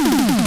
you.